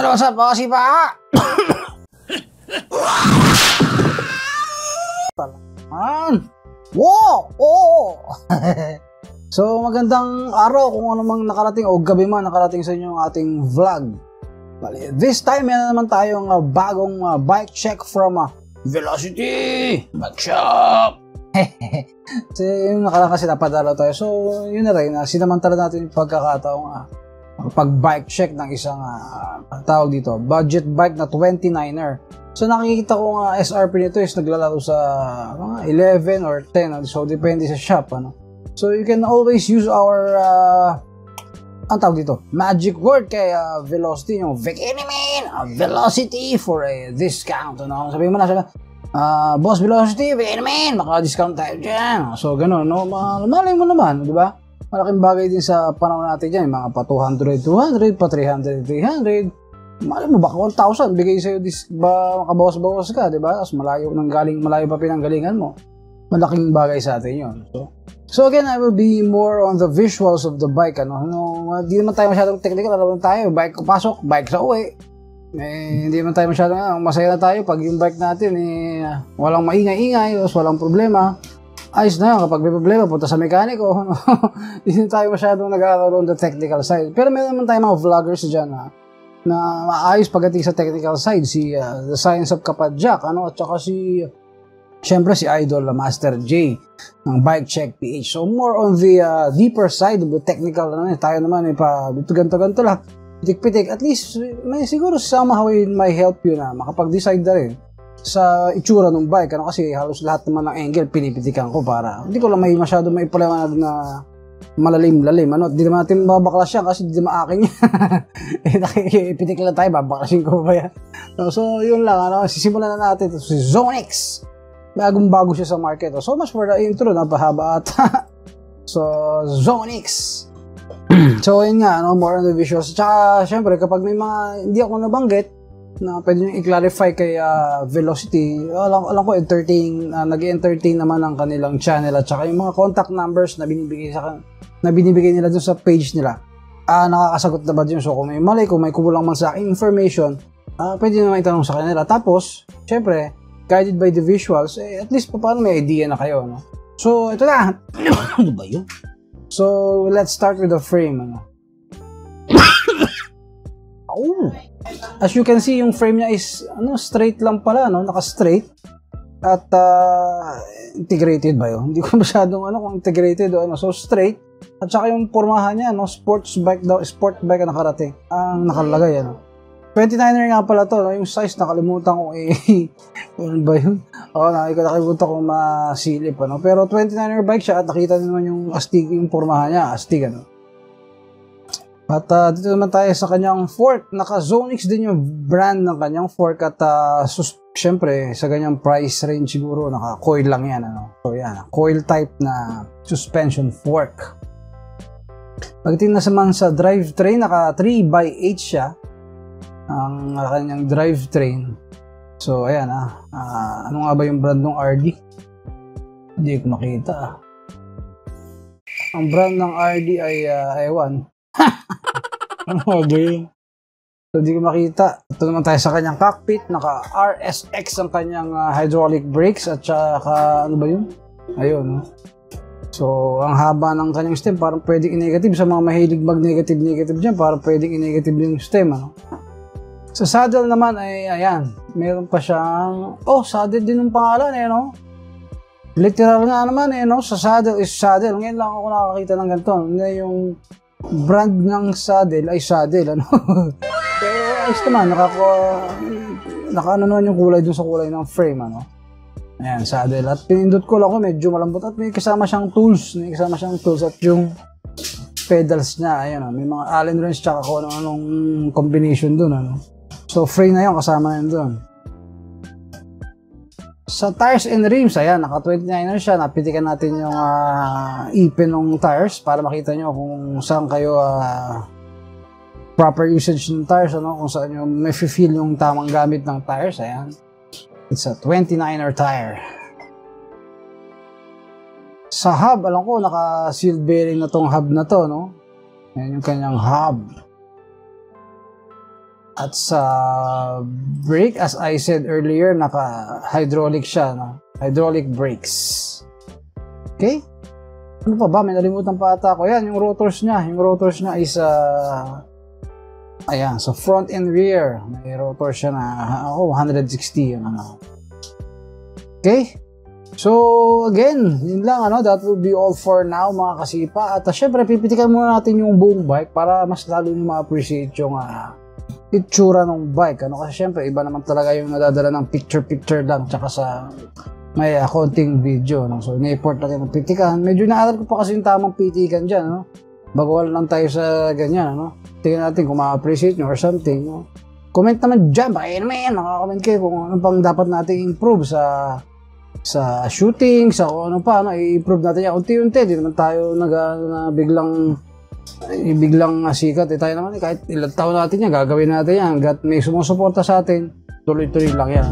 Hello, what's up, mga sipa? Talaman. Wow! Oo! so, magandang araw kung ano mang nakarating o gabi man nakarating sa inyo ang ating vlog. Bali, this time, yan naman tayong uh, bagong uh, bike check from uh, Velocity Bike Shop. so, yung nakaraan kasi napadala tayo. So, yun na rin. Uh, sinamantala natin yung pagkakataong uh, pag-bike check ng isang uh, tawag dito, budget bike na 29er. So nakikita ko nga SRP nito is naglalaro sa mga 11 or 10. So depende sa shop. Ano? So you can always use our uh, ang tawag dito, magic word kay uh, Velocity, yung Vekinimin, uh, Velocity for a discount. Ano? Sabi mo na, sabi, uh, Boss Velocity, Vekinimin, maka-discount tayo dyan. So, ganun, no? Malay mo naman, di ba? Malaking bagay din sa panahon natin dyan, mga pa 200, 200, pa 300, 300. Mali mo, baka 1,000, bigay sa'yo, dis, ba, makabawas-bawas ka, di ba? Tapos malayo, nang galing, malayo pa pinanggalingan mo. Malaking bagay sa atin yon So, so again, I will be more on the visuals of the bike. Ano, no, di naman tayo masyadong technical, alam tayo, bike pasok, bike sa uwi. Eh, hindi naman tayo masyadong, ah, masaya na tayo pag yung bike natin, eh, walang maingay-ingay, walang problema ayos na yun. Kapag may problema, punta sa mekaniko. Hindi tayo masyadong nag-aaroon the technical side. Pero meron naman tayo mga vloggers dyan ha, na maayos pagdating sa technical side. Si uh, The Science of Kapadjak, ano, at saka si, syempre si Idol Master J ng Bike Check PH. So more on the uh, deeper side of the technical, ano, tayo naman, eh, pa, dito ganto-ganto lang. Pitik-pitik. At least, may siguro somehow it might help you na makapag-decide na rin sa itsura ng bike. Ano kasi halos lahat naman ng angle pinipitikan ko para hindi ko lang may masyado may paliwanag na malalim-lalim. Ano, di naman natin babaklas yan kasi di naman akin yan. eh, nakikipitik lang tayo, babaklasin ko ba yan? So, yun lang, ano, sisimulan na natin. Ito si Zonix. Bagong bago siya sa market. So much for the intro, napahaba at so, Zonix. so, yun nga, ano, more on the visuals. Tsaka, syempre, kapag may mga hindi ako nabanggit, na pwede nyo i-clarify kay uh, Velocity. Alam, alam ko, entertain, uh, nag-entertain naman ang kanilang channel at saka yung mga contact numbers na binibigay sa na binibigay nila dun sa page nila. Uh, nakakasagot na ba dun? So, kung may mali, kung may kulang man sa akin information, uh, pwede naman itanong sa kanila. Tapos, syempre, guided by the visuals, eh, at least paano may idea na kayo, no? So, ito na. ano ba yun? So, let's start with the frame, ano? Oh! As you can see, yung frame niya is ano, straight lang pala, no? Naka-straight. At uh, integrated ba yun? Hindi ko masyadong ano kung integrated o ano. So, straight. At saka yung pormahan niya, no? Sports bike daw, sport bike ang nakarating. Ang nakalagay, ano? 29er nga pala to, no? yung size nakalimutan ko eh, ano ba yun? Oh, nakalimutan kong masilip, ano? Pero 29er bike siya at nakita naman yung astig, yung pormahan niya, astig, ano? At uh, dito naman tayo sa kanyang fork. Naka-Zonix din yung brand ng kanyang fork at uh, sus- syempre sa ganyang price range siguro naka-coil lang yan. Ano? So yan, coil type na suspension fork. Pagdating na naman sa drivetrain, naka 3x8 siya ang kanyang drivetrain. So ayan ah, uh, ano nga ba yung brand ng RD? Hindi ko makita. Ang brand ng RD ay uh, ewan, ano ba yun? So, di ko makita. Ito naman tayo sa kanyang cockpit. Naka RSX ang kanyang uh, hydraulic brakes at saka ano ba yun? Ayun, no? So, ang haba ng kanyang stem, parang pwedeng i-negative. Sa mga mahilig mag-negative-negative dyan, parang pwedeng i-negative yung stem, ano? Sa saddle naman ay, ayan, meron pa siyang, oh, saddle din yung pangalan, eh, no? Literal nga naman, eh, no? Sa saddle is saddle. Ngayon lang ako nakakita ng ganito. Yung brand ng saddle ay saddle ano? Pero ayos naman nakako naka ano naman yung kulay dun sa kulay ng frame ano? Ayan saddle at pinindot ko lang ko medyo malambot. At may kasama siyang tools may kasama siyang tools. At yung pedals niya ayan may mga allen wrench tsaka kung anong, anong combination dun ano? So frame na yun kasama na yun dun sa tires and rims, ayan, naka 29er siya. Napitikan natin yung uh, ipin ng tires para makita nyo kung saan kayo uh, proper usage ng tires, ano, kung saan nyo may feel yung tamang gamit ng tires. Ayan. It's a 29er tire. Sa hub, alam ko, naka-seal bearing na tong hub na to, no? Ayan yung kanyang hub. At sa brake, as I said earlier, naka-hydraulic siya, no? Hydraulic brakes. Okay? Ano pa ba? May nalimutan pa ata ko. Yan, yung rotors niya. Yung rotors niya is, uh, ayan, so front and rear. May rotor siya na, oh, 160. Yun, ano. Okay? So, again, yun lang, ano, that will be all for now, mga kasipa. At uh, syempre, pipitikan muna natin yung buong bike para mas lalo nyo ma-appreciate yung uh, itsura ng bike. Ano, kasi syempre, iba naman talaga yung nadadala ng picture-picture lang, tsaka sa may uh, konting video. No? So, in-import natin ng pitikan. Medyo naaral ko pa kasi yung tamang pitikan dyan. No? Bagual lang tayo sa ganyan. No? Tingnan natin kung ma-appreciate nyo or something. No? Comment naman dyan. Baka yun naman yan. Nakakomment kayo kung ano pang dapat natin improve sa sa shooting, sa ano pa, no? i-improve natin yan. Unti-unti, di naman tayo nag, na biglang eh, biglang sikat. Eh, tayo naman, eh, kahit ilang taon natin yan, gagawin natin yan. Hanggat may sumusuporta sa atin, tuloy-tuloy lang yan.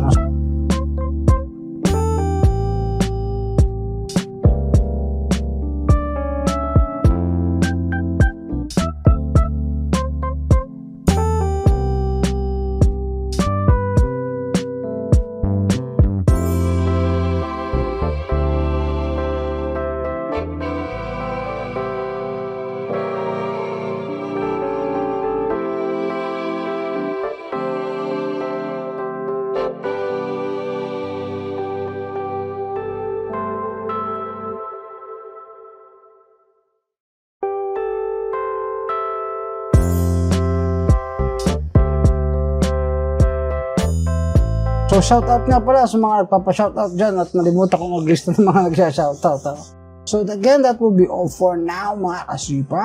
So shoutout nga pala sa mga nagpapa-shoutout dyan at nalimutan kong mag-list ng mga nagsha-shoutout. Ha? So again, that will be all for now mga kasipa.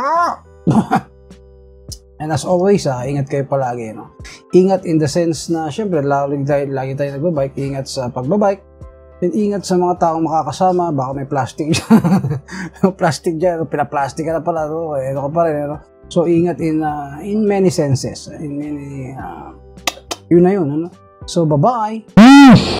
And as always, ha, ingat kayo palagi. No? Ingat in the sense na, syempre, lagi tayo, lagi tayo nagbabike. Ingat sa pagbabike. And ingat sa mga taong makakasama. Baka may plastic dyan. plastic dyan. Pinaplastic ka na pala. No? Eh, ano ka pa rin. No? So, ingat in uh, in many senses. In many, uh, yun na yun. Ano? So, bye-bye!